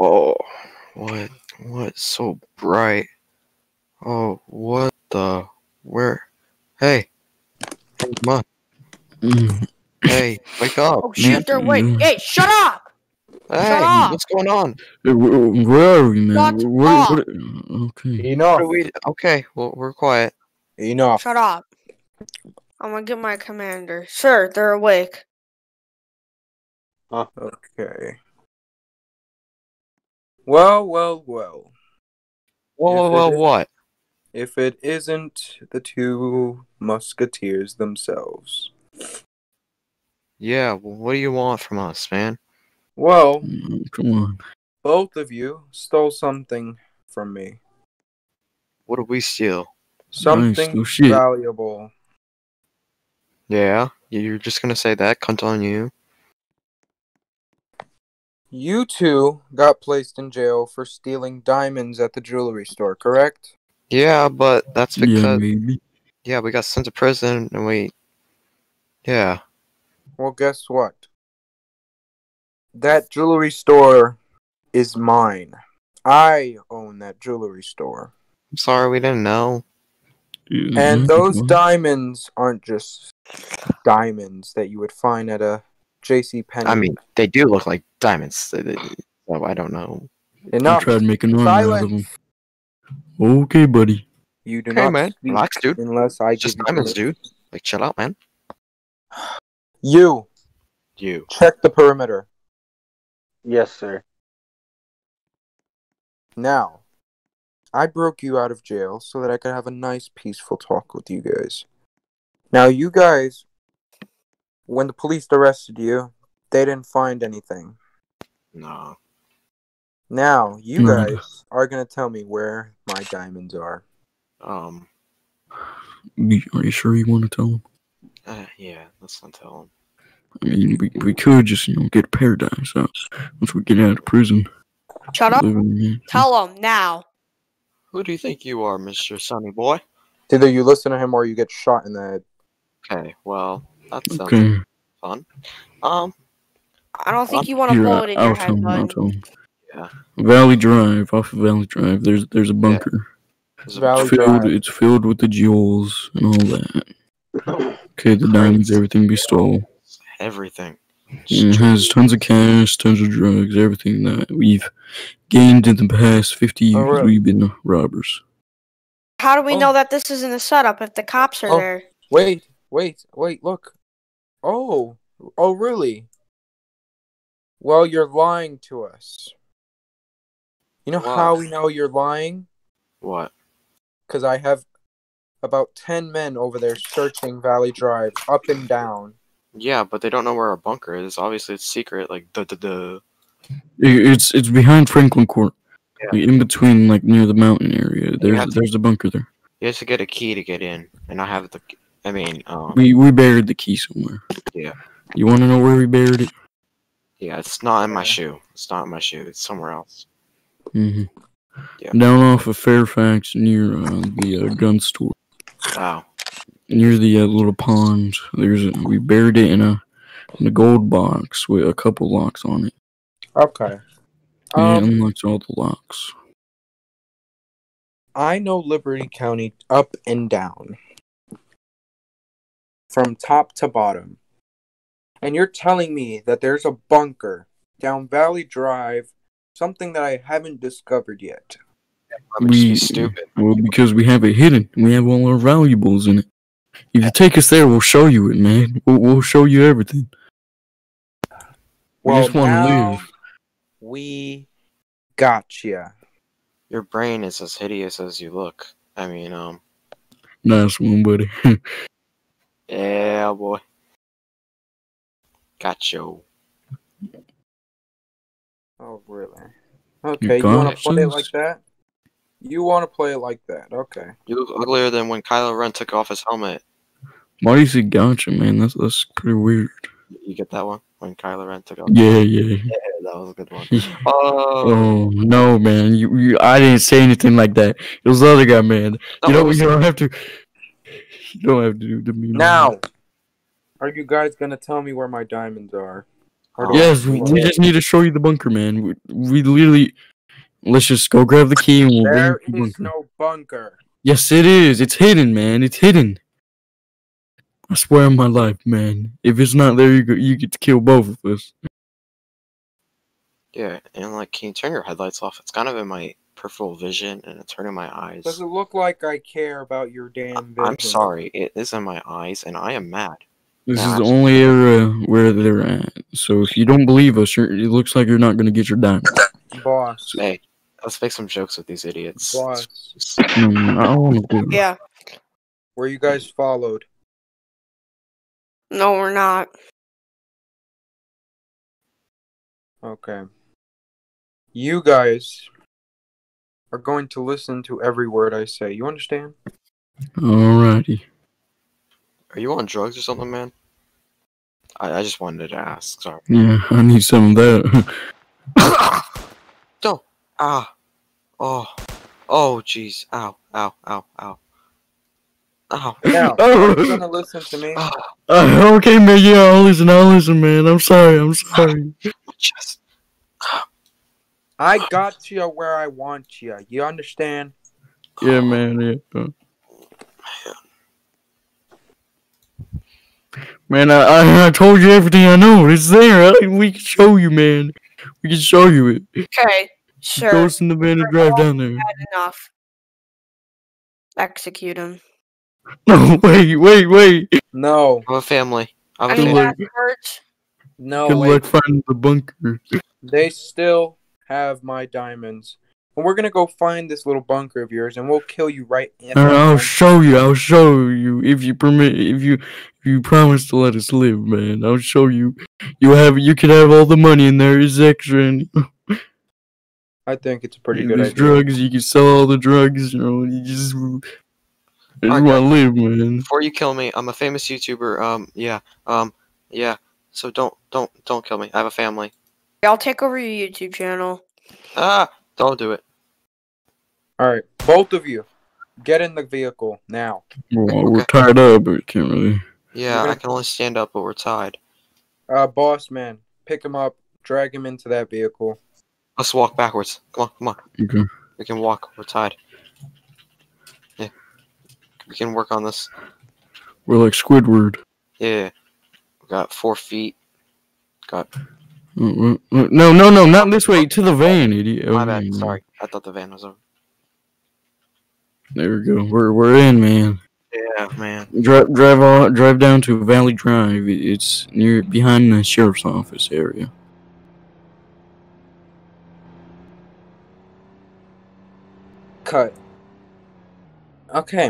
Oh, what? What's so bright? Oh, what the? Where? Hey, hey, come on. Mm, Hey, wake up, Oh man. shit, they're awake. Mm. Hey, shut up! Hey, up. what's going on? Where, where are we, man? Shut Where, up. what, okay. What Enough. are we? Okay, well, we're quiet. Enough. Shut up. I'm gonna get my commander. Sir, they're awake. Okay. Well, well, well. Whoa, If whoa, it what? If it isn't the two musketeers themselves. Yeah, well, what do you want from us, man? Well, Mm, Come on. both of you stole something from me. What did we steal? Something no valuable. Yeah, you're just gonna say that? Cunt on you? You two got placed in jail for stealing diamonds at the jewelry store, correct? Yeah, but that's Yeah, because maybe. yeah, we got sent to prison and we. Yeah, Well, guess what? That jewelry store is mine. I own that jewelry store. I'm sorry, we didn't know. And those diamonds aren't just diamonds that you would find at a JC Penney. I mean, they do look like diamonds. they- they- So I don't know. I tried making one out of them. Okay, buddy. You do Okay, not man. speak Relax, dude. unless I just give you diamonds, dude. Like, chill out, man. You You. check the perimeter Yes, sir. now. I broke you out of jail so that I could have a nice, peaceful talk with you guys. Now, you guys, when the police arrested you, they didn't find anything. No. Now, you Hmm. guys are gonna tell me where my diamonds are. Um. Are you sure you want to tell him? Uh, yeah. Let's not tell him. I mean, we, we could just, you know, get a paradise out once we get out of prison. Shut up. Live in the- Tell them now. Who do you think you are, Mister Sunny Boy? Either you listen to him or you get shot in the head. Okay. Well, that sounds Okay. Fun. Um. I don't think you want to Here, blow it in your tell head, bud. Yeah. Valley Drive, off of Valley Drive. There's there's a bunker. there's a- Valley It's filled. Drive. It's filled with the jewels and all that. Okay, the diamonds, everything we stole. Everything. It has tons of cash, tons of drugs, everything that we've gained in the past 50 years. Oh, really? We've been robbers. How do we Oh. know that this isn't a setup if the cops are Oh. there? Wait, wait, wait, look. Oh, oh, really? Well, you're lying to us. You know how we know you're lying? What? Because I have about 10 men over there searching Valley Drive up and down. Yeah, but they don't know where our bunker is. Obviously, it's secret. Like, duh, duh, duh. It's it's behind Franklin Court, Yeah. in between, like near the mountain area. There's to- there's a bunker there. You have to get a key to get in, and I have the. I mean, um, We we buried the key somewhere. Yeah. You want to know where we buried it? yeah, it's not in my shoe. It's not in my shoe. It's somewhere else. hmm Yeah. Down off of Fairfax, near uh, the uh, gun store, Wow. near the uh, little pond. There's a, we buried it in a in a gold box with a couple locks on it. Okay. Yeah, Um, it unlocks all the locks. I know Liberty County up and down. From top to bottom. And you're telling me that there's a bunker down Valley Drive, something that I haven't discovered yet. I'm be We- stupid. Well, because we have it hidden. We have all our valuables in it. If you take us there, we'll show you it, man. We'll, we'll show you everything. We just want to now live. we gotcha. Your brain is as hideous as you look. I mean, um, Nice one, buddy. yeah, boy. Gotcha. Oh, really? Okay, you want to play it like that? You want to play it like that? Okay. You look uglier than when Kylo Ren took off his helmet. Why do you say gotcha, man? That's that's pretty weird. You get that one when Kylo Ren took off. Yeah, yeah. Yeah, that was a good one. Oh, Oh no, man! You, you, I didn't say anything like that. It was the other guy, man. no, you it know, was- you don't have to. You don't have to do to me. man. Now, are you guys gonna tell me where my diamonds are? Or do I- Yes, we we just need to show you the bunker, man. We, we literally. Let's just go grab the key and we'll bring There the is bunker. no bunker. Yes, it is. It's hidden, man. It's hidden. I swear on my life, man. If it's not there, you go, you get to kill both of us. Yeah, and like, can you turn your headlights off? It's kind of in my peripheral vision, and it's hurting my eyes. Does it look like I care about your damn vision? I'm sorry, it is in my eyes, and I am mad. This Yeah, is the only area where they're at. So if you don't believe us, you're, it looks like you're not gonna get your diamond. Boss. Hey, let's make some jokes with these idiots. Boss. No, I don't do. Yeah. Were you guys followed? No, we're not. Okay. You guys are going to listen to every word I say. You understand? Alrighty. Are you on drugs or something, man? I, I just wanted to ask. Sorry. Yeah, I need some of that. Don't. Ah. Oh. Oh, jeez. Ow. Ow. Ow. Ow. Ow. Now, Oh. are you gonna listen to me? Ah. Uh, okay, man. Yeah, I'll listen. I'll listen, man. I'm sorry. I'm sorry. My chest. I got you where I want you. You understand? Yeah, man. Yeah. Man, I, I I told you everything I know. It's there. I, we can show you, man. We can show you it. Okay. Sure. Go in the van and drive down there. Enough. Execute him. No, wait, wait, wait. No, I have a family. I have a Any Good family. luck. no, Good wait. luck finding the bunker. They still have my diamonds. And we're gonna go find this little bunker of yours, and we'll kill you right in Uh, I'll show you. I'll show you if you permit. If you if you promise to let us live, man. I'll show you. You have. You can have all the money in there. It's extra. And I think it's a pretty and good idea. drugs. You can sell all the drugs. You know. You just. I just Alright, want to live, man. Before you kill me, I'm a famous YouTuber. Um, yeah. Um, yeah. So don't, don't, don't kill me. I have a family. I'll take over your YouTube channel. Ah, don't do it. All right, both of you, get in the vehicle now. Well, we're tied up, but can't really. Yeah, Okay. I can only stand up, but we're tied. Uh, boss man, pick him up, drag him into that vehicle. Let's walk backwards. Come on, come on. Okay. We can walk. We're tied. Yeah. We can work on this. We're like Squidward. Yeah. We got four feet. Got No, no, no, not this way. To the van, idiot. my Oh, bad. Sorry. I thought the van was over. There we go. We're we're in, man. Yeah, man. Drive drive on, drive down to Valley Drive. It's near behind the sheriff's office area. Cut. Okay.